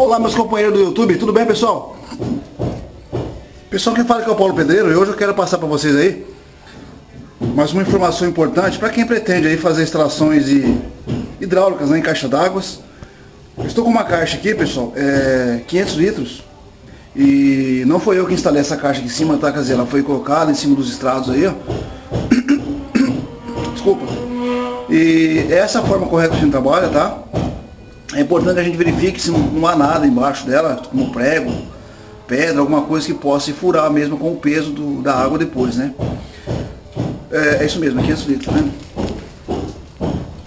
Olá meus companheiros do YouTube, tudo bem pessoal? Pessoal que fala que é o Paulo Pedreiro e hoje eu quero passar para vocês aí mais uma informação importante para quem pretende aí fazer instalações hidráulicas né, em caixa d'água. Estou com uma caixa aqui pessoal, é 500 litros e não foi eu que instalei essa caixa aqui em cima, tá? Quer dizer, ela foi colocada em cima dos estrados aí, ó. Desculpa. E essa é a forma correta que a gente trabalha, tá? É importante que a gente verifique se não há nada embaixo dela, como prego, pedra, alguma coisa que possa furar mesmo com o peso do, da água depois, né? É, é isso mesmo, 500 litros, né?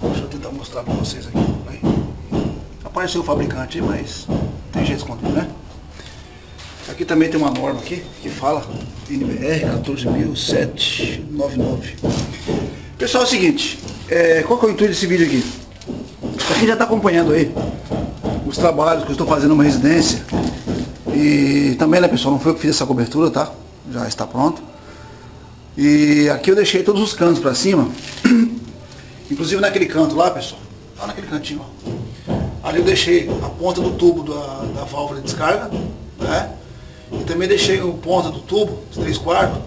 Deixa eu tentar mostrar para vocês aqui. Apareceu o fabricante aí, mas tem jeito de esconder, né? Aqui também tem uma norma aqui que fala NBR 14799. Pessoal, é o seguinte, é, qual que é o intuito desse vídeo aqui? Pra quem já está acompanhando aí os trabalhos que eu estou fazendo numa residência, e também, né pessoal, não foi eu que fiz essa cobertura, tá? Já está pronto. E aqui eu deixei todos os cantos para cima, inclusive naquele canto lá, pessoal, lá naquele cantinho, ó. Ali eu deixei a ponta do tubo da, da válvula de descarga, né? E também deixei o ponta do tubo, os 3 quartos,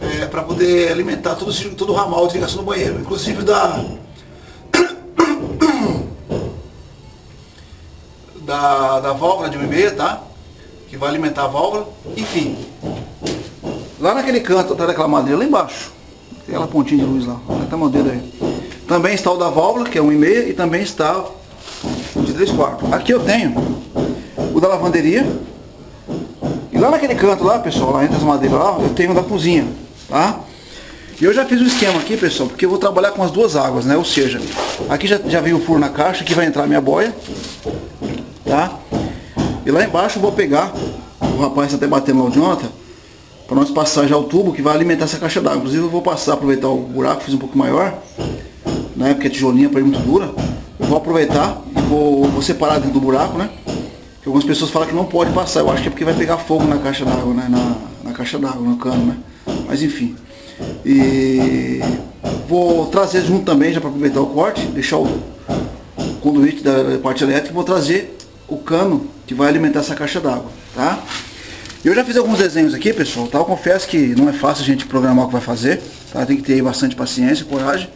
é, para poder alimentar todo, todo o ramal de ligação do banheiro, inclusive da, da, da válvula de 1,5, tá? Que vai alimentar a válvula. Enfim, lá naquele canto atrás daquela madeira, lá embaixo, tem aquela pontinha de luz lá, tá meu dedo aí. Também está o da válvula, que é 1,5, e também está o de 3 quartos. Aqui eu tenho o da lavanderia. E lá naquele canto lá, pessoal, lá entre as madeiras lá, eu tenho o da cozinha, tá? E eu já fiz um esquema aqui, pessoal, porque eu vou trabalhar com as duas águas, né? Ou seja, aqui já, já veio o furo na caixa, que vai entrar a minha boia tá? E lá embaixo eu vou pegar, o rapaz até batendo lá de ontem, para nós passar já o tubo que vai alimentar essa caixa d'água. Inclusive eu vou passar, aproveitar o buraco, fiz um pouco maior, né? Porque a tijolinha para ir muito dura. Eu vou aproveitar e vou, vou separar dentro do buraco, né? Que algumas pessoas falam que não pode passar. Eu acho que é porque vai pegar fogo na caixa d'água, né? Na, na caixa d'água, no cano, né? Mas enfim. E vou trazer junto também, já para aproveitar o corte, deixar o conduíte da parte elétrica, vou trazer o cano que vai alimentar essa caixa d'água, tá? Eu já fiz alguns desenhos aqui, pessoal, tá? Eu confesso que não é fácil a gente programar o que vai fazer, tá? Tem que ter bastante paciência, coragem.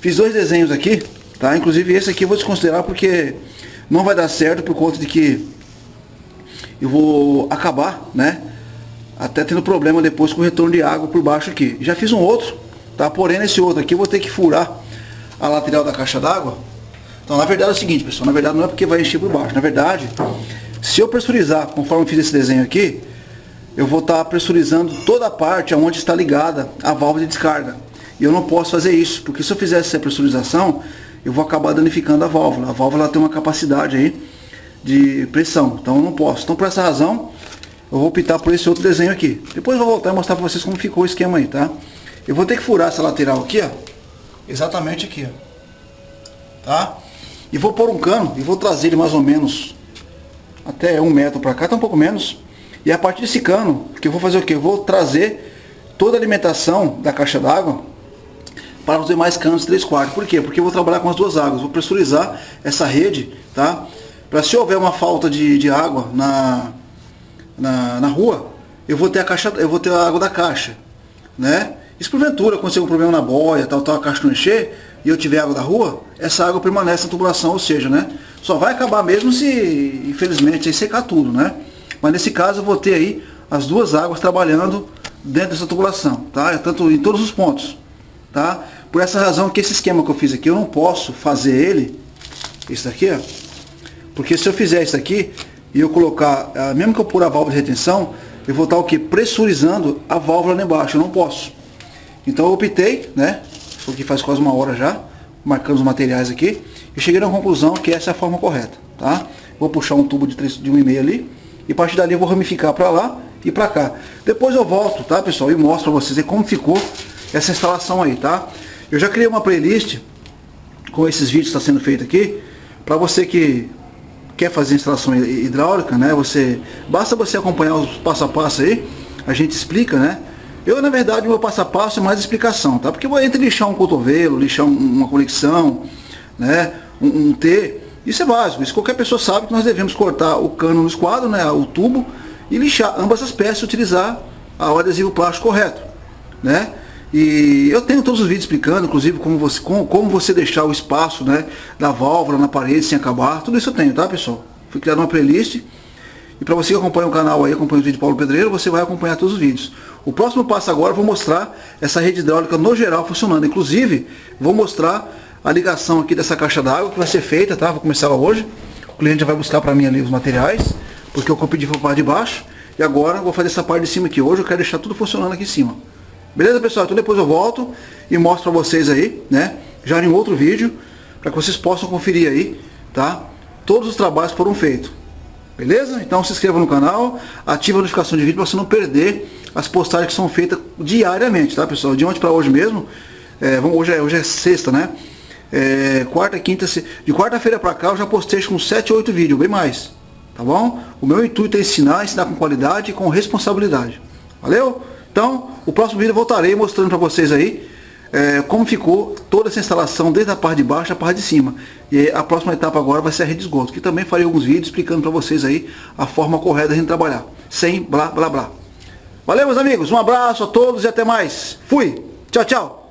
Fiz dois desenhos aqui, tá? Inclusive esse aqui eu vou desconsiderar porque não vai dar certo por conta de que eu vou acabar, né? Até tendo problema depois com o retorno de água por baixo aqui. Já fiz um outro, tá? Porém nesse outro aqui eu vou ter que furar a lateral da caixa d'água então, na verdade é o seguinte, pessoal, na verdade não é porque vai encher por baixo. Na verdade, se eu pressurizar, conforme eu fiz esse desenho aqui, eu vou estar pressurizando toda a parte onde está ligada a válvula de descarga. E eu não posso fazer isso, porque se eu fizer essa pressurização, eu vou acabar danificando a válvula. A válvula tem uma capacidade aí de pressão, então eu não posso. Então por essa razão, eu vou optar por esse outro desenho aqui. Depois eu vou voltar e mostrar para vocês como ficou o esquema aí, tá? Eu vou ter que furar essa lateral aqui, ó. Exatamente aqui, ó. Tá? E vou pôr um cano e vou trazer ele mais ou menos até um metro para cá, tá um pouco menos. E a partir desse cano, que eu vou fazer o que? Eu vou trazer toda a alimentação da caixa d'água para os demais canos de 3 quartos. Por quê? Porque eu vou trabalhar com as duas águas. Vou pressurizar essa rede, tá? Para se houver uma falta de, de água na, na, na, rua, eu vou ter a caixa, eu vou ter a água da caixa, né? E se porventura acontecer um problema na boia, tal, tal, a caixa não encher, e eu tiver água da rua, essa água permanece na tubulação, ou seja, né? Só vai acabar mesmo se, infelizmente, aí secar tudo, né? Mas nesse caso eu vou ter aí as duas águas trabalhando dentro dessa tubulação, tá? Tanto em todos os pontos, tá? Por essa razão que esse esquema que eu fiz aqui, eu não posso fazer ele, esse daqui, ó, porque se eu fizer isso aqui, e eu colocar, ah, mesmo que eu pôr a válvula de retenção, eu vou estar o que? Pressurizando a válvula lá embaixo, eu não posso. Então eu optei, né? Estou aqui faz quase uma hora já, marcando os materiais aqui. E cheguei na conclusão que essa é a forma correta, tá? Vou puxar um tubo de, 3, de 1,5 ali. E a partir dali eu vou ramificar para lá e para cá. Depois eu volto, tá pessoal? E mostro para vocês como ficou essa instalação aí, tá? Eu já criei uma playlist com esses vídeos que está sendo feito aqui. Para você que quer fazer instalação hidráulica, né? Você, basta você acompanhar os passo a passo aí. A gente explica, né? Eu, na verdade, o meu passo a passo é mais explicação, tá? Porque entre lixar um cotovelo, lixar uma conexão, né? Um, um T, Isso é básico, isso qualquer pessoa sabe que nós devemos cortar o cano no esquadro, né, o tubo, e lixar ambas as peças e utilizar o adesivo plástico correto. Né? E eu tenho todos os vídeos explicando, inclusive, como você, como, como você deixar o espaço né, da válvula na parede sem acabar. Tudo isso eu tenho, tá pessoal? Fui criar uma playlist. E para você que acompanha o canal aí, acompanha o vídeo de Paulo Pedreiro, você vai acompanhar todos os vídeos. O próximo passo agora eu vou mostrar essa rede hidráulica no geral funcionando. Inclusive, vou mostrar a ligação aqui dessa caixa d'água que vai ser feita, tá? Vou começar hoje. O cliente já vai buscar para mim ali os materiais, porque eu pedi para a parte de baixo. E agora vou fazer essa parte de cima aqui. Hoje eu quero deixar tudo funcionando aqui em cima. Beleza, pessoal? Então depois eu volto e mostro para vocês aí, né? Já em outro vídeo, para que vocês possam conferir aí, tá? Todos os trabalhos foram feitos. Beleza? Então se inscreva no canal, ative a notificação de vídeo para você não perder as postagens que são feitas diariamente, tá pessoal? De ontem para hoje mesmo, é, hoje, é, hoje é sexta, né? É, quarta, quinta, de quarta-feira para cá eu já postei com 7 ou 8 vídeos, bem mais. Tá bom? O meu intuito é ensinar, ensinar com qualidade e com responsabilidade. Valeu? Então, o próximo vídeo eu voltarei mostrando para vocês aí é, como ficou toda essa instalação desde a parte de baixo à parte de cima. E a próxima etapa agora vai ser a rede de esgoto, que também farei alguns vídeos explicando para vocês aí a forma correta de a gente trabalhar, sem blá blá blá. Valeu meus amigos, um abraço a todos e até mais. Fui, tchau, tchau.